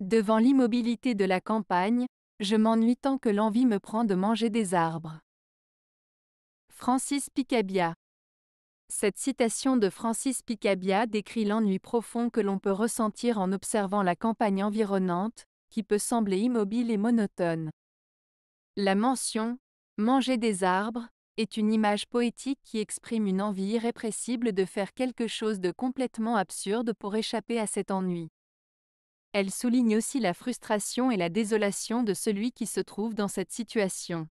Devant l'immobilité de la campagne, je m'ennuie tant que l'envie me prend de manger des arbres. Francis Picabia Cette citation de Francis Picabia décrit l'ennui profond que l'on peut ressentir en observant la campagne environnante, qui peut sembler immobile et monotone. La mention Manger des arbres est une image poétique qui exprime une envie irrépressible de faire quelque chose de complètement absurde pour échapper à cet ennui. Elle souligne aussi la frustration et la désolation de celui qui se trouve dans cette situation.